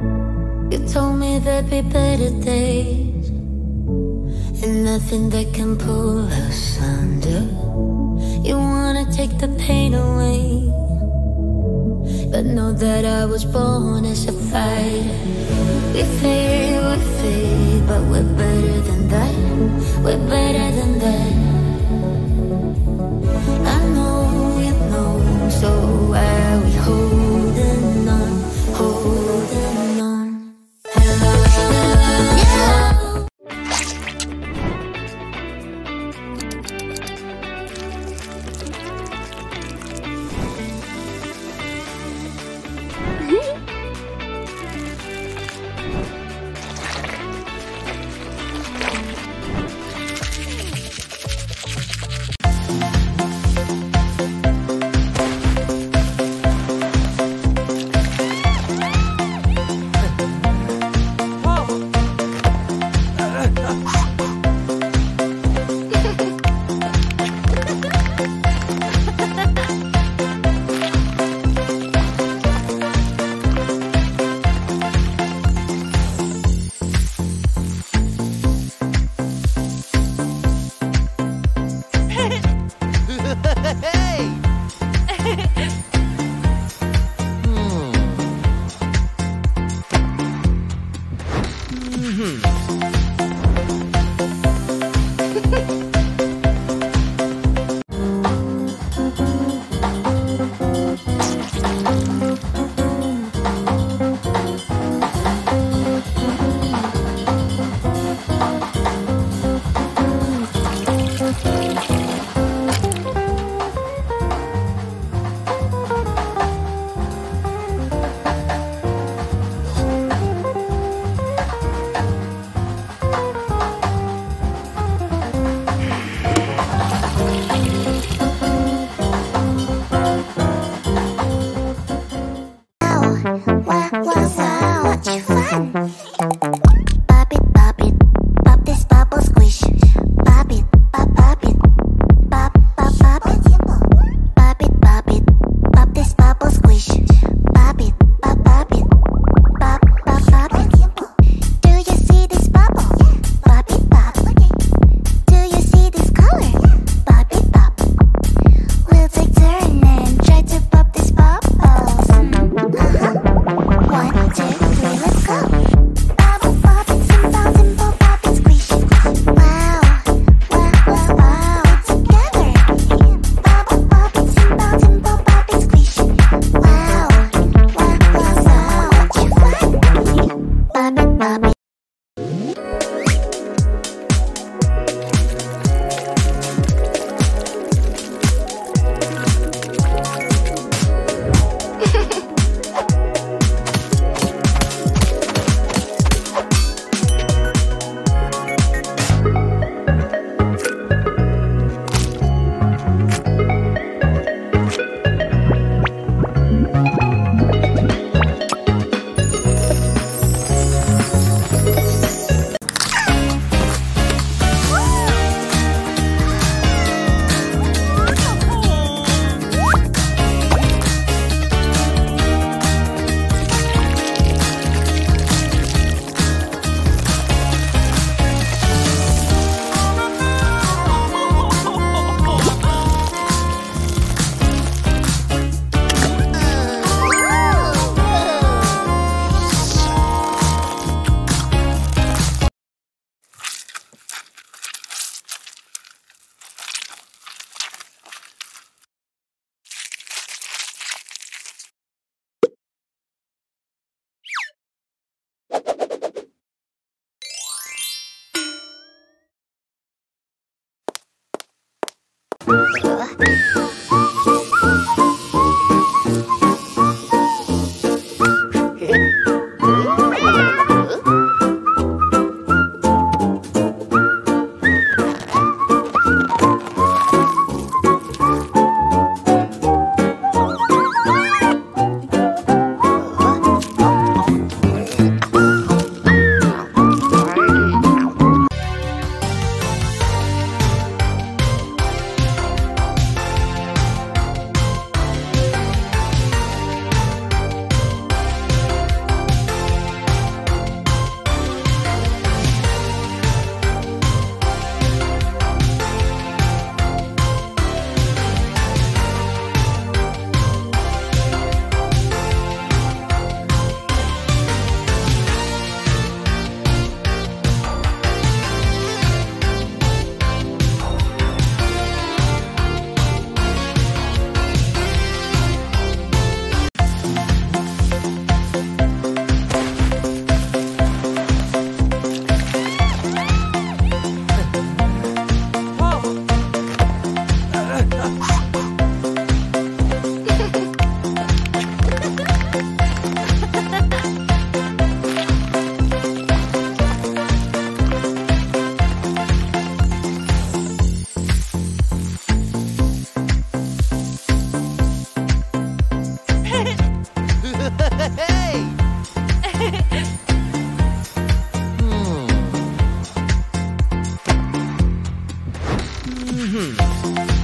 You told me there'd be better days And nothing that can pull us under. You wanna take the pain away But know that I was born as a fighter. We fade, we fade But we're better than that. We're better than Mm-hmm. 呃 Mm-hmm.